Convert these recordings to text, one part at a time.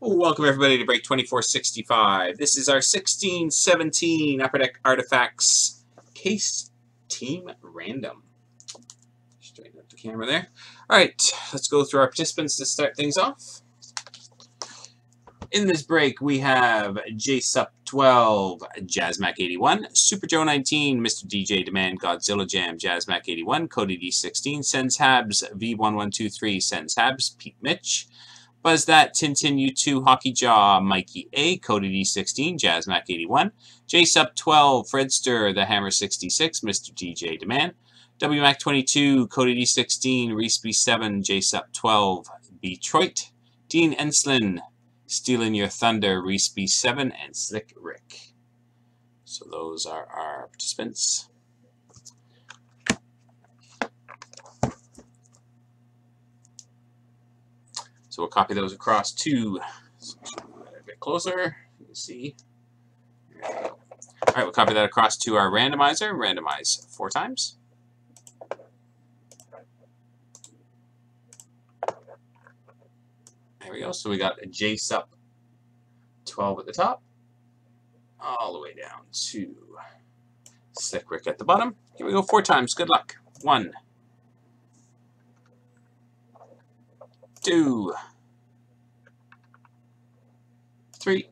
Welcome everybody to break 2465. This is our 1617 Upper Deck Artifacts case team random. Straighten up the camera there. Alright, let's go through our participants to start things off. In this break, we have JSUP 12, Jazzmac 81, Super Joe 19, Mr. DJ Demand, Godzilla Jam, Jazzmac 81, Cody D16, Sens Habs, V1123, Sens Habs, Pete Mitch, Buzz That, Tintin U2, Hockey Jaw, Mikey A, Cody D16, Jazzmac 81, JSUP 12, Fredster, The Hammer 66, Mr. DJ Demand, WMAC 22, Cody D16, Reese B7, JSUP 12, Detroit, Dean Enslin, Stealing Your Thunder, Reese B7, and Slick Rick. So those are our participants. So we'll copy those across to a bit closer. You see. All right, we'll copy that across to our randomizer. Randomize four times. There we go. So we got a JSUP 12 at the top, all the way down to Slick at the bottom. Here we go four times. Good luck. One, two, three,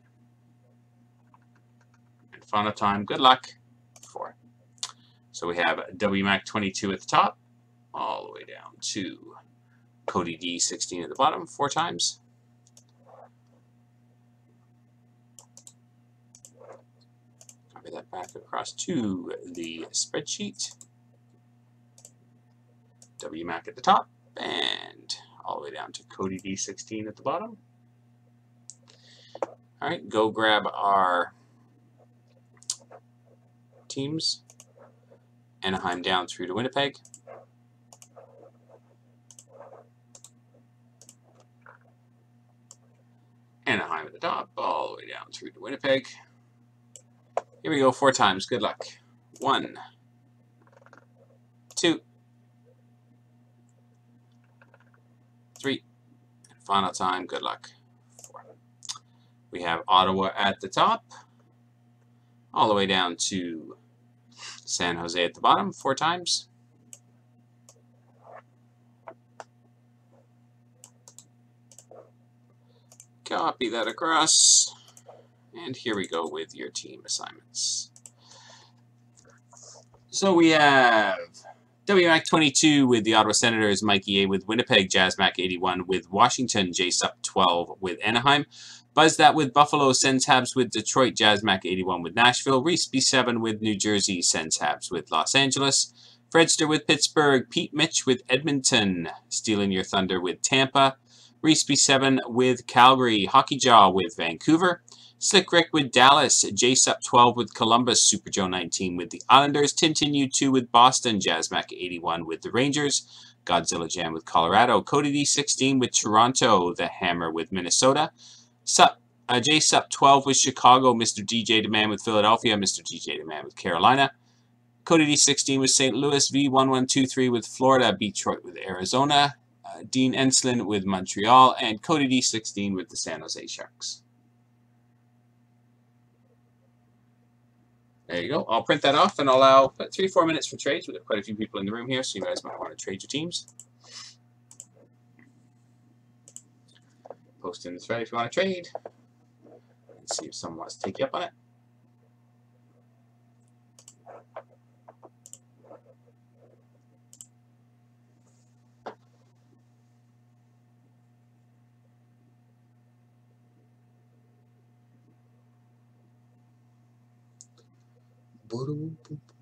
and final time, good luck, four. So we have WMAC 22 at the top, all the way down to Cody D16 at the bottom, four times. Copy that back across to the spreadsheet. WMAC at the top, and all the way down to Cody D16 at the bottom. All right, go grab our teams. Anaheim down through to Winnipeg. Anaheim at the top, all the way down through to Winnipeg. Here we go, four times. Good luck. One, two, three. And final time, good luck. We have Ottawa at the top, all the way down to San Jose at the bottom, four times. Copy that across. And here we go with your team assignments. So we have WMAC 22 with the Ottawa Senators, Mikey A with Winnipeg, Jazzmac 81 with Washington, JSUP 12 with Anaheim, Buzz That with Buffalo, Sens Habs with Detroit, Jazzmac 81 with Nashville, Reese B7 with New Jersey, Sens Habs with Los Angeles, Fredster with Pittsburgh, Pete Mitch with Edmonton, Stealing Your Thunder with Tampa, Reese B7 with Calgary, Hockey Jaw with Vancouver, Slick Rick with Dallas, JSUP 12 with Columbus, Super Joe 19 with the Islanders, Tintin U2 with Boston, Jazzmac 81 with the Rangers, Godzilla Jam with Colorado, Cody D16 with Toronto, The Hammer with Minnesota, Sup, uh, JSUP 12 with Chicago, Mr. DJ Demand with Philadelphia, Mr. DJ Demand with Carolina, Cody D16 with St. Louis, V1123 with Florida, Detroit with Arizona, uh, Dean Enslin with Montreal, and Cody D16 with the San Jose Sharks. There you go. I'll print that off and allow three, four minutes for trades. We've got quite a few people in the room here, so you guys might want to trade your teams. Post in the thread if you want to trade. And see if someone wants to take you up on it. por, Bururu.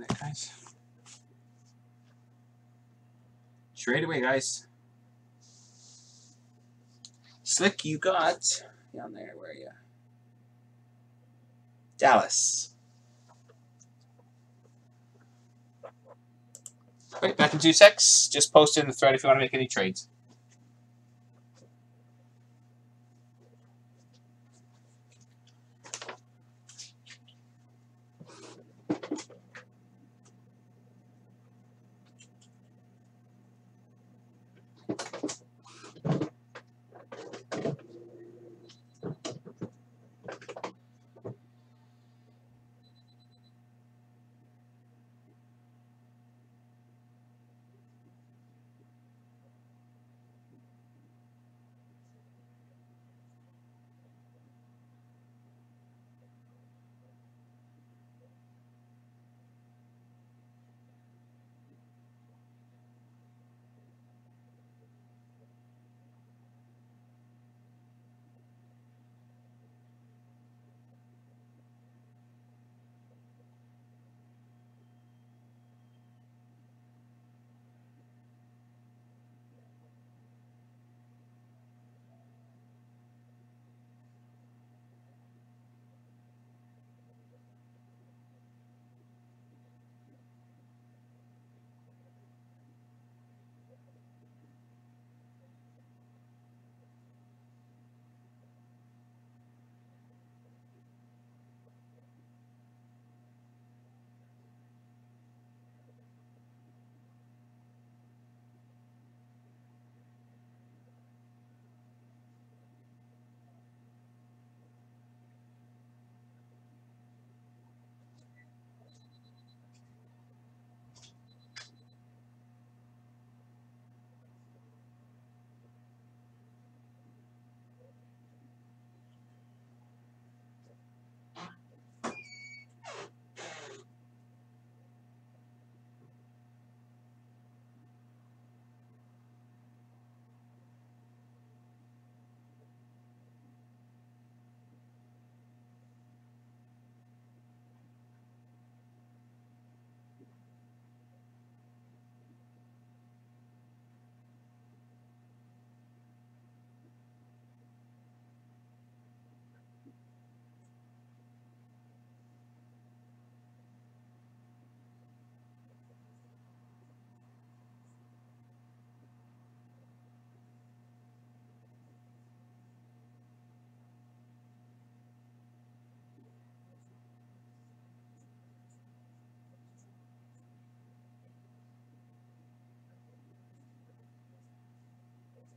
That, guys? Straight away, guys. Slick, you got down there. Where are you? Dallas. Right, back in two secs. Just post in the thread if you want to make any trades.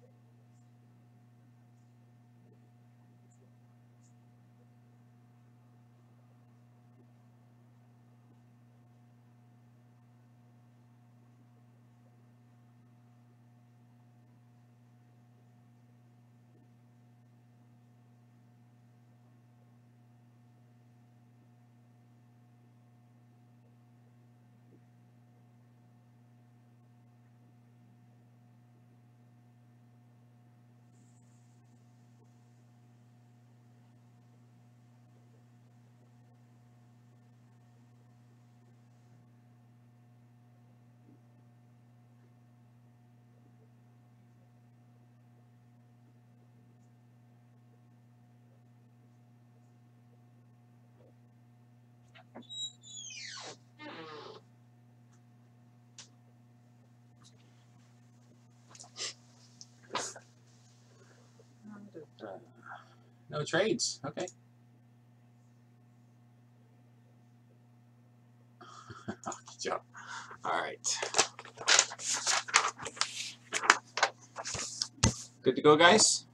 Wednesday. No trades. Okay. Good job. All right. Good to go, guys?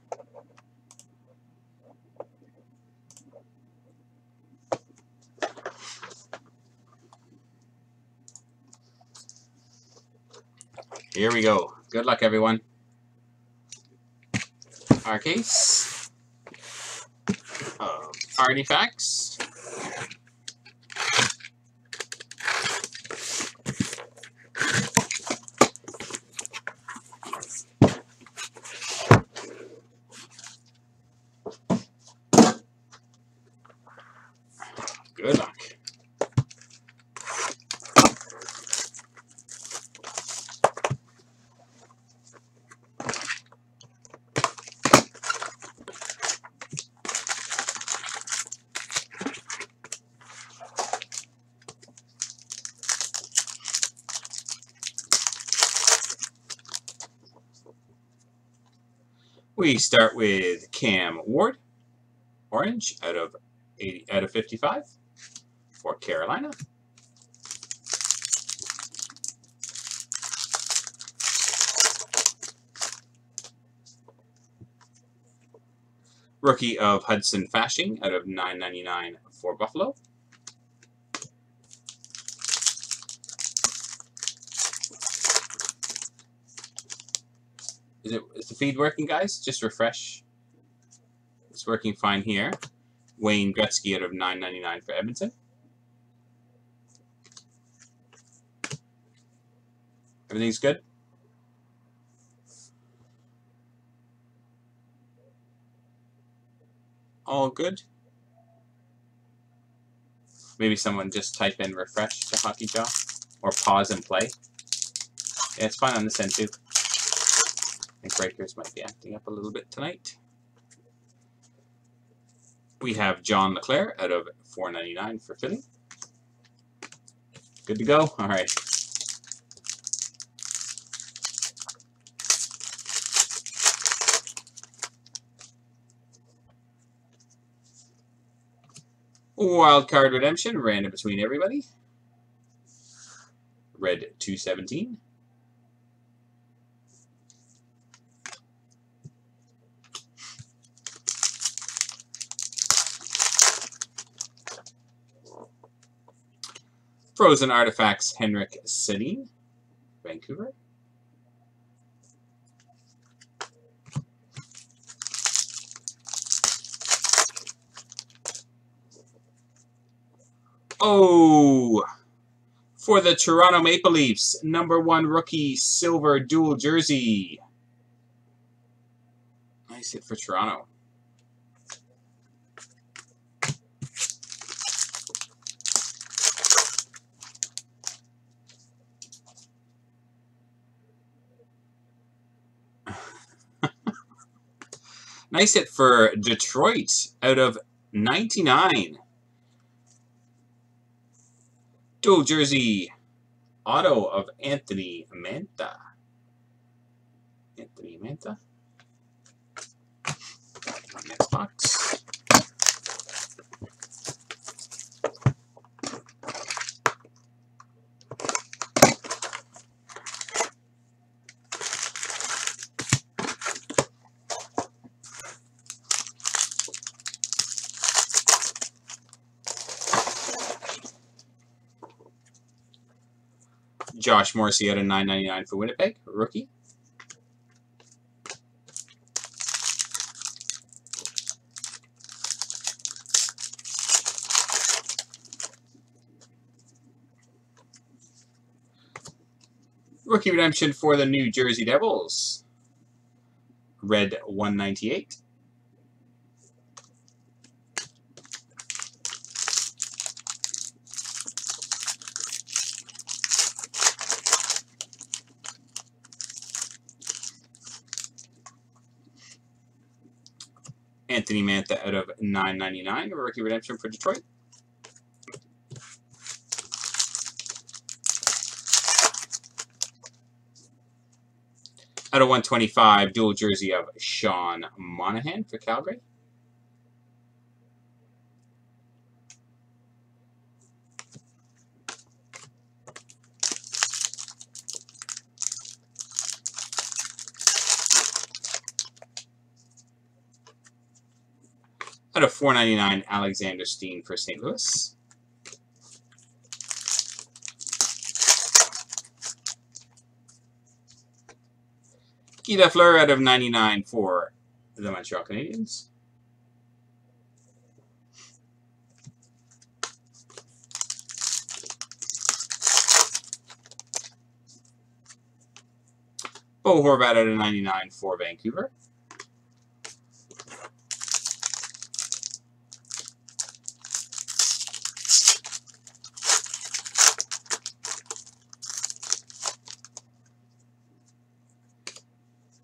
Here we go. Good luck, everyone. Our case of artifacts. Good luck. We start with Cam Ward, orange out of 80 out of 55 for Carolina. Rookie of Hudson Fasching out of 9.99 for Buffalo. Is it is the feed working, guys? Just refresh. It's working fine here. Wayne Gretzky out of 9.99 for Edmonton. Everything's good. All good. Maybe someone just type in refresh to Hockey Jaw or pause and play. Yeah, it's fine on this end too. I think breakers might be acting up a little bit tonight. We have John LeClair out of 4.99 for Philly. Good to go. All right. Wild card redemption, random between everybody. Red 217. Frozen Artifacts, Henrik Sedin, Vancouver. Oh, for the Toronto Maple Leafs, number one rookie silver dual jersey. Nice hit for Toronto. Nice hit for Detroit out of 99. Dual jersey auto of Anthony Mantha. Anthony Mantha. Next box. Josh Morrissey out of 9.99 for Winnipeg, rookie. Rookie redemption for the New Jersey Devils. Red 198. Anthony Mantha out of 9.99, rookie redemption for Detroit. Out of 125, dual jersey of Sean Monahan for Calgary. 4.99, Alexander Steen for St. Louis. Guy Lafleur out of 99 for the Montreal Canadiens. Bo Horvat out of 99 for Vancouver.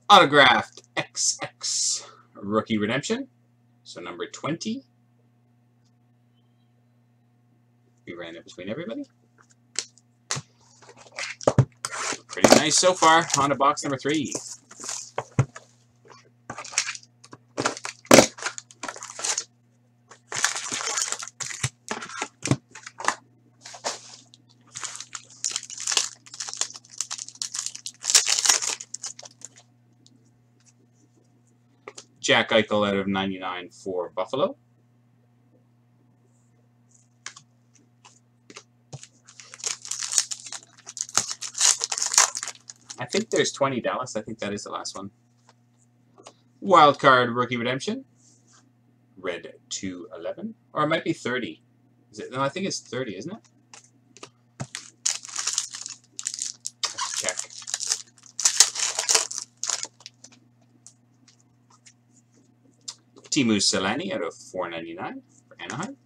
Autographed XX Rookie Redemption. So number 20. We ran it between everybody. Pretty nice so far on to box number three. Jack Eichel out of 99 for Buffalo. I think there's 20 Dallas. I think that is the last one. Wild card rookie redemption. Red 211. Or it might be 30. Is it? No, I think it's 30, isn't it? check. Selanne out of 499 for Anaheim.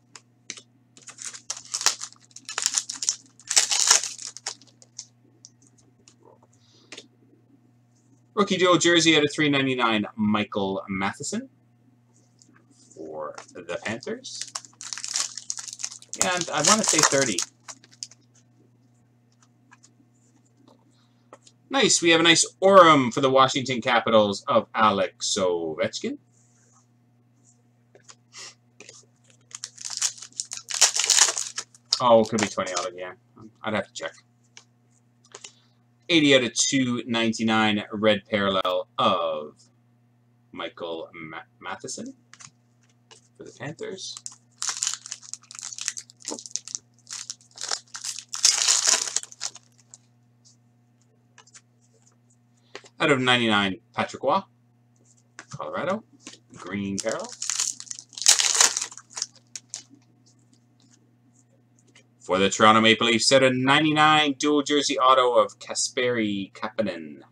Rookie dual jersey out of 399, Michael Matheson for the Panthers. And I want to say 30. Nice. We have a nice Aurum for the Washington Capitals of Alex Ovechkin. Oh, it could be 20 out of again. I'd have to check. 80 out of 299 red parallel of Michael Ma Matheson for the Panthers. Out of 99, Patrick Roy, Colorado, green parallel. For the Toronto Maple Leafs, set a 99 dual jersey auto of Kasperi Kapanen.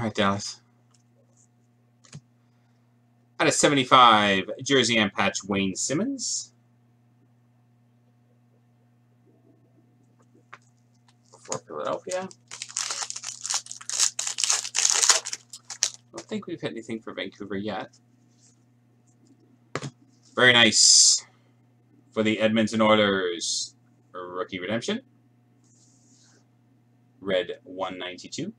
All right, Dallas. Out of 75, jersey and patch, Wayne Simmonds. For Philadelphia. I don't think we've hit anything for Vancouver yet. Very nice. For the Edmonton Oilers, rookie redemption. Red 192.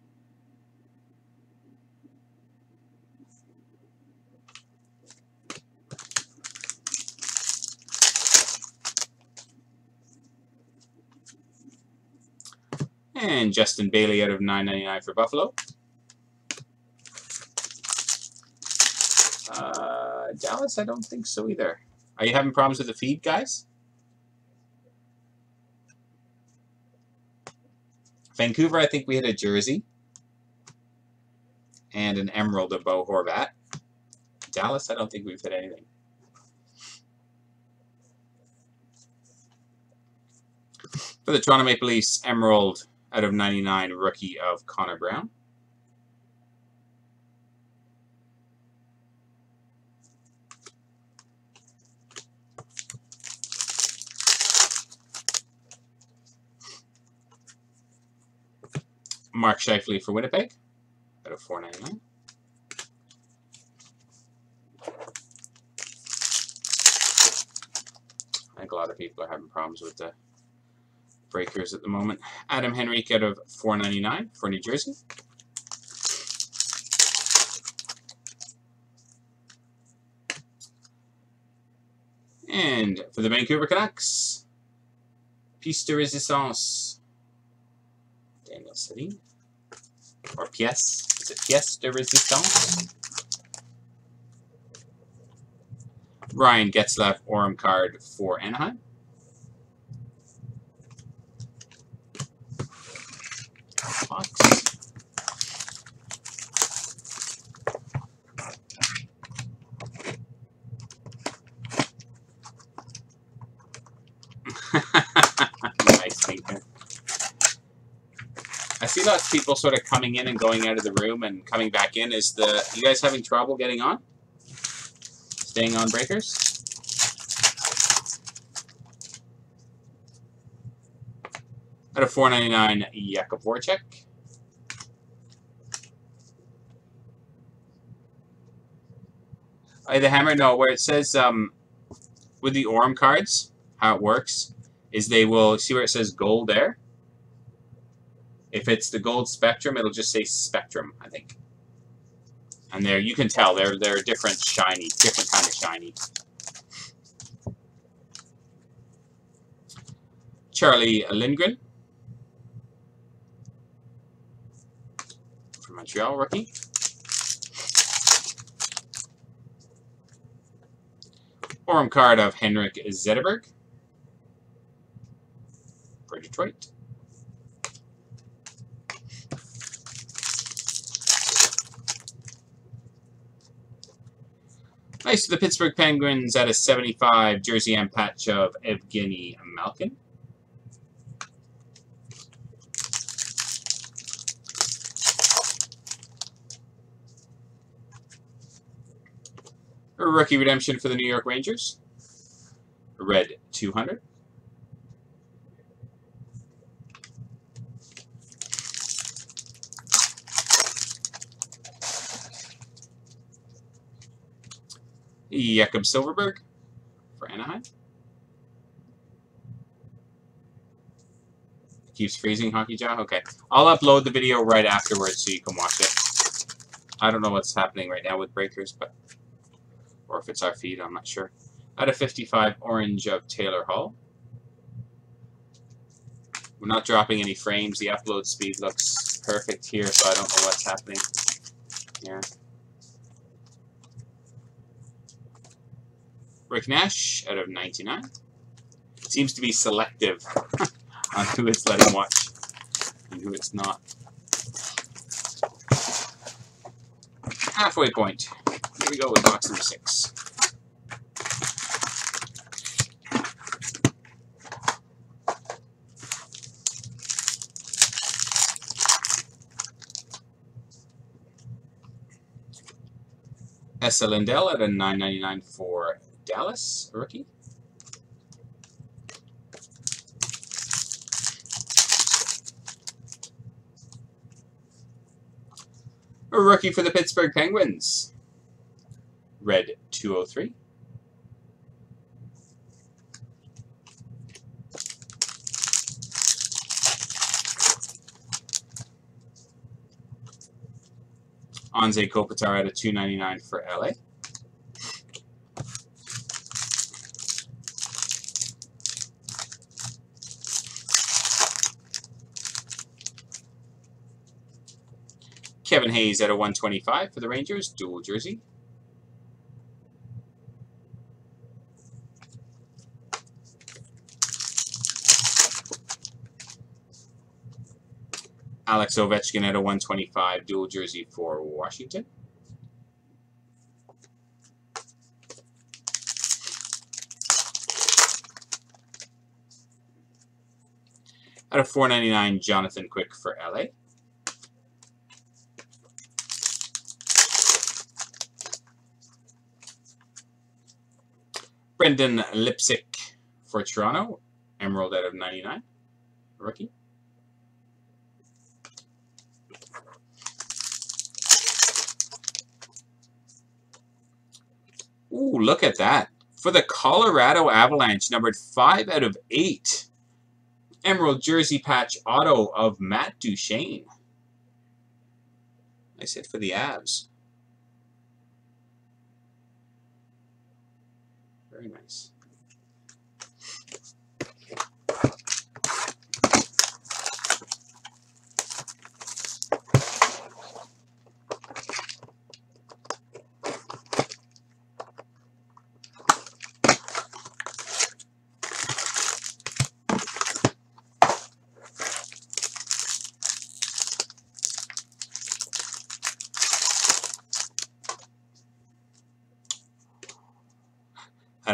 And Justin Bailey out of 9.99 for Buffalo. Uh, Dallas, I don't think so either. Are you having problems with the feed, guys? Vancouver, I think we had a jersey. And an emerald of Bo Horvat. Dallas, I don't think we've hit anything. For the Toronto Maple Leafs, Emerald out of 99 rookie of Connor Brown. Mark Scheifele for Winnipeg out of 499. I think a lot of people are having problems with the breakers at the moment. Adam Henrique out of 499 for New Jersey. And for the Vancouver Canucks, Piece de Resistance, Daniel Sedin. Or Pièce, is it Pièce de Resistance? Ryan Getzlaf Aurum card for Anaheim. nice thinking. I see lots of people sort of coming in and going out of the room and coming back in. Is the you guys having trouble getting on? Staying on breakers? Out a 499, Jakub Voracek. The hammer, no, where it says um, with the Aurum cards, how it works is they will see where it says gold there. If it's the gold spectrum, it'll just say spectrum, I think. And there, you can tell they're they're different shiny, different kind of shiny. Charlie Lindgren Montreal, rookie. Aurum card of Henrik Zetterberg for Detroit. Nice to the Pittsburgh Penguins at a 75 jersey and patch of Evgeny Malkin. Rookie redemption for the New York Rangers. Red 200. Jakob Silfverberg for Anaheim. Keeps freezing, Hockey Jaw? Okay. I'll upload the video right afterwards so you can watch it. I don't know what's happening right now with breakers, but or if it's our feed, I'm not sure. Out of 55, orange of Taylor Hall. We're not dropping any frames. The upload speed looks perfect here, so I don't know what's happening here. Rick Nash out of 99. Seems to be selective on who it's letting watch and who it's not. Halfway point. We go with box number six. Esa Lindell at a 9.99 for Dallas, rookie. A rookie for the Pittsburgh Penguins. Red 203. Anze Kopitar at a 299 for LA. Kevin Hayes at a 125 for the Rangers, dual jersey. Alex Ovechkin at a 125 dual jersey for Washington. At a 499 Jonathan Quick for LA. Brendan Leipsic for Toronto. Emerald out of 99. Rookie. Ooh, look at that. For the Colorado Avalanche, numbered 5 out of 8. Emerald Jersey Patch Auto of Matt Duchene. Nice hit for the Avs. Very nice.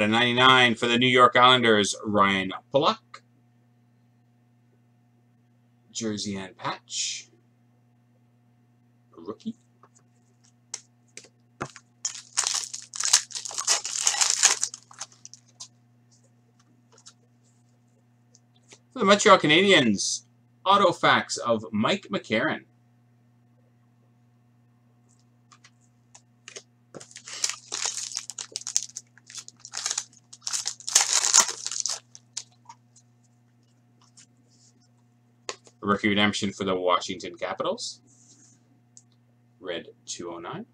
A 99 for the New York Islanders, Ryan Pulock. Jersey and patch. Rookie. For the Montreal Canadiens, Autofacts of Mike McCarron. Redemption for the Washington Capitals. Red 209.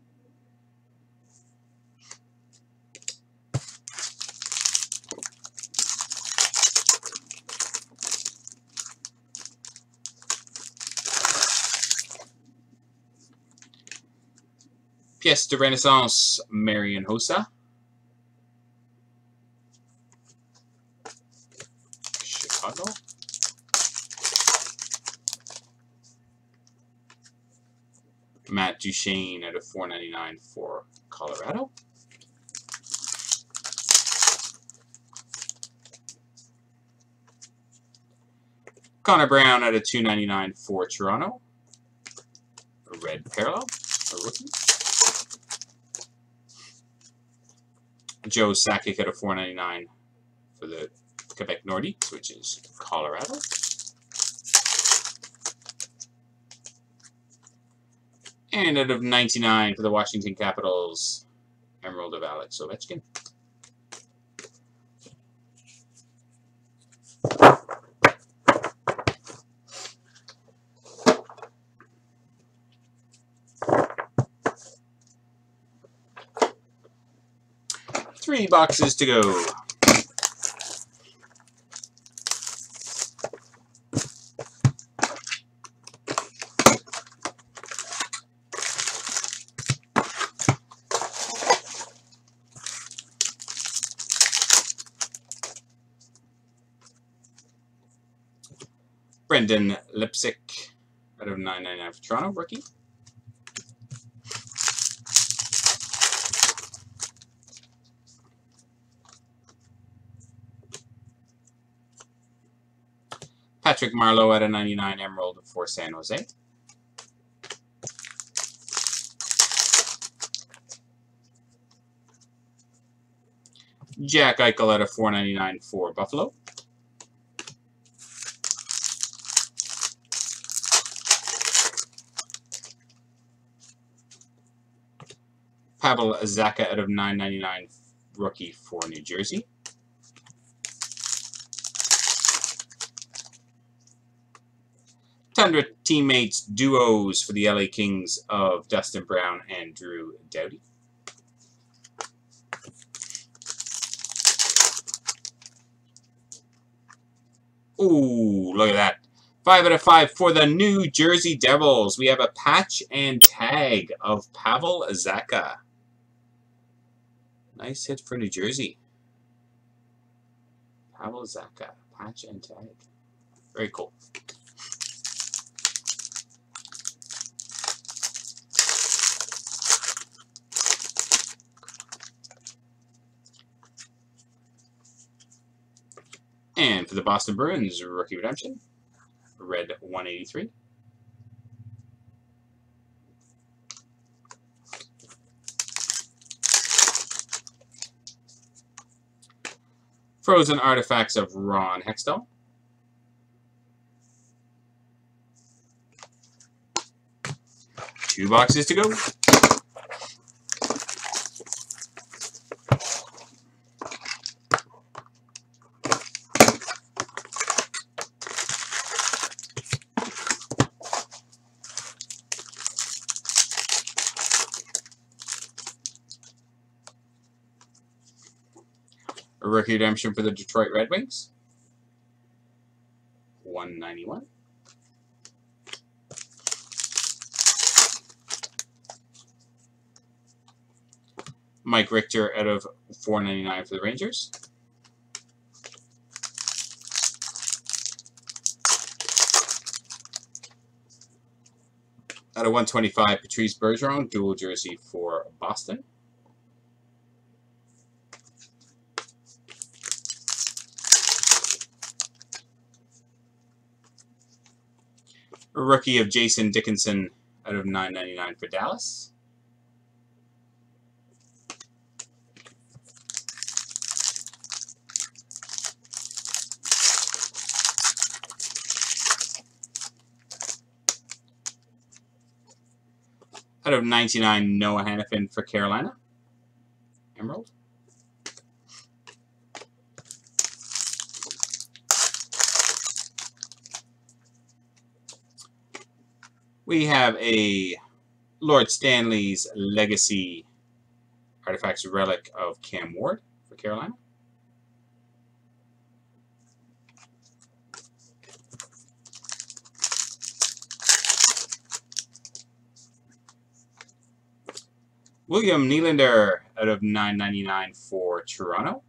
Pièce de Renaissance, Marian Hossa. Chicago. Duchene at a 4.99 for Colorado. Connor Brown at a 2.99 for Toronto. A red parallel, a rookie. Joe Sakic at a 4.99 for the Quebec Nordiques, which is Colorado. And out of 99 for the Washington Capitals, Emerald of Alex Ovechkin. Three boxes to go. Brendan Leipsic out of 999 for Toronto, rookie. Patrick Marleau at a 99 Emerald for San Jose. Jack Eichel at a 499 for Buffalo. Pavel Zacha out of 999 rookie for New Jersey. Tundra teammates duos for the LA Kings of Dustin Brown and Drew Doughty. Ooh, look at that. Five out of five for the New Jersey Devils. We have a patch and tag of Pavel Zacha. Nice hit for New Jersey. Pavel Zacha, patch and tag. Very cool. And for the Boston Bruins, rookie redemption, red 183. Frozen Artifacts of Ron Hextall. Two boxes to go. Rookie redemption for the Detroit Red Wings. 191. Mike Richter out of 499 for the Rangers. Out of 125, Patrice Bergeron, dual jersey for Boston. rookie of Jason Dickinson out of 9.99 for Dallas. Out of 99, Noah Hanifin for Carolina. We have a Lord Stanley's Legacy Artifacts Relic of Cam Ward for Carolina. William Nylander out of 999 for Toronto.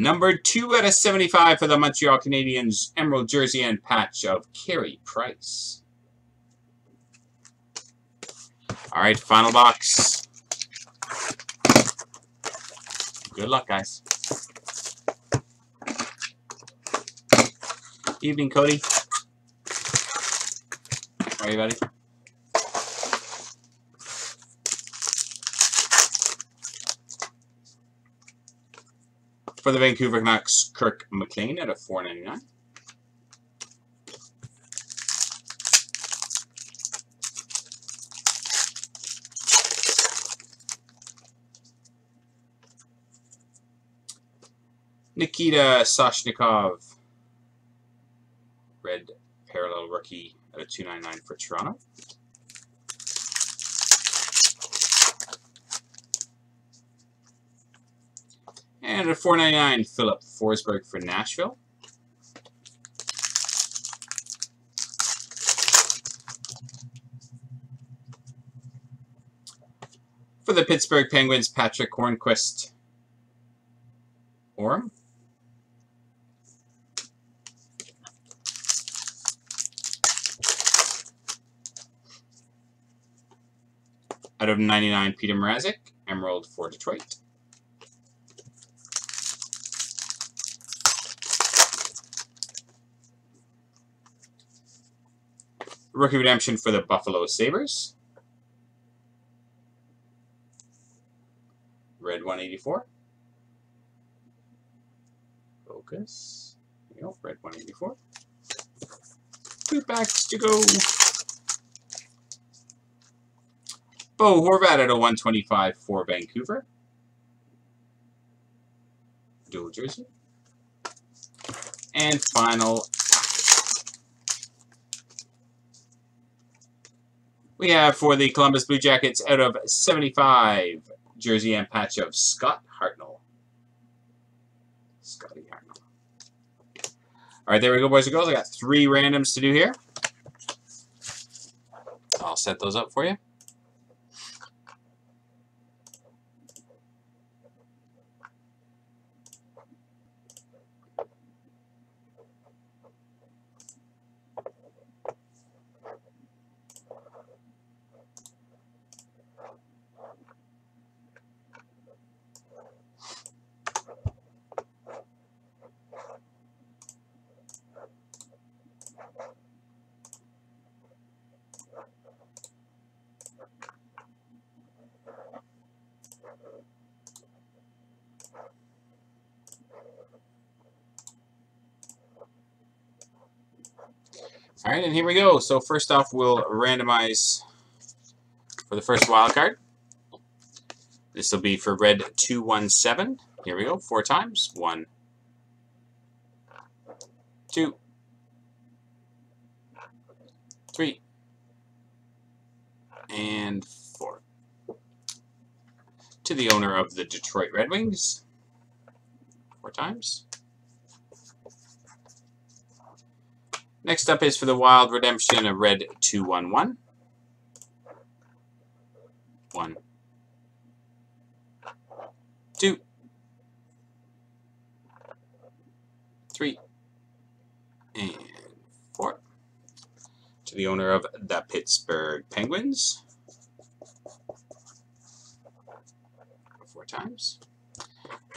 Number 2 out of 75 for the Montreal Canadiens, Emerald Jersey and patch of Carey Price. All right, final box. Good luck, guys. Evening, Cody. How are you, buddy? For the Vancouver Canucks, Kirk McLean at a 4.99. Nikita Soshnikov, red parallel rookie at a 299 for Toronto. And a 499 Filip Forsberg for Nashville. For the Pittsburgh Penguins, Patric Hornqvist. Aurum. Out of 99, Petr Mrazek, Emerald for Detroit. Rookie Redemption for the Buffalo Sabres. Red 184. Focus. There go, red 184. Two packs to go. Bo Horvat at a 125 for Vancouver. Dual jersey. And final We have for the Columbus Blue Jackets out of 75, jersey and patch of Scott Hartnell. Scotty Hartnell. All right, there we go, boys and girls. I got three randoms to do here. I'll set those up for you. All right, and here we go. So first off, we'll randomize for the first wild card. This will be for red 217. Here we go, four times. One, two, three, and four. To the owner of the Detroit Red Wings, four times. Next up is for the Wild Redemption, a red 211. One. Two. Three. And four. To the owner of the Pittsburgh Penguins. Four times.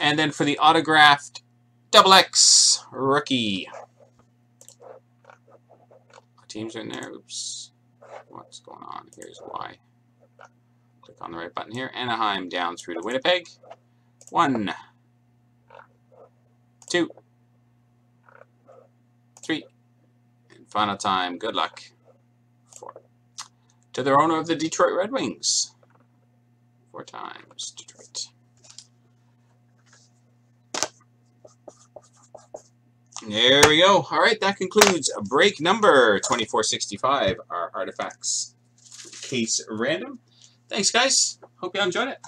And then for the autographed Double X rookie teams in there. Oops. What's going on? Here's why. Click on the right button here. Anaheim down through to Winnipeg. One, two, three, and final time. Good luck. Four. To the owner of the Detroit Red Wings. Four times Detroit. There we go. All right, that concludes break number 2465, our artifacts case random. Thanks, guys. Hope you enjoyed it.